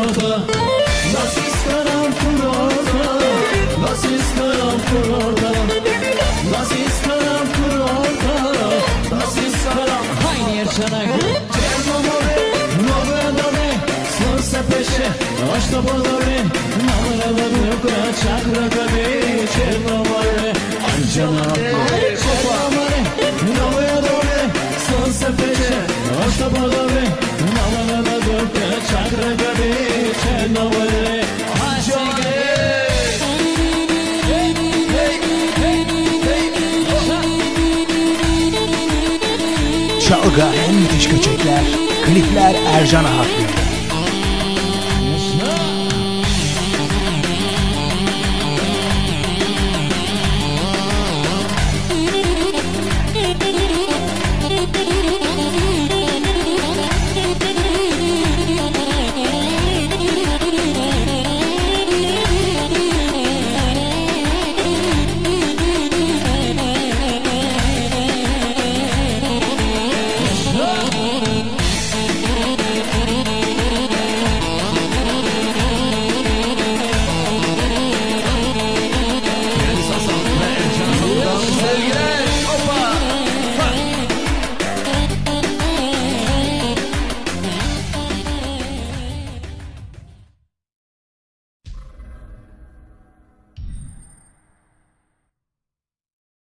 orada Nasıl karanfil orada Nasıl karanfil orada Nasıl karanfil orada Nasıl karanfil Haydi Erçanak Çernomore Nove dane Sınırsa peşe Aşta bolore Namara vaduka Çakra kabe Çernomore Ancanate Çernomore Nove dane Sınırsa peşe Aşta bolore Çalga en müthiş köçekler, klipler Ercan Ahatlı ile.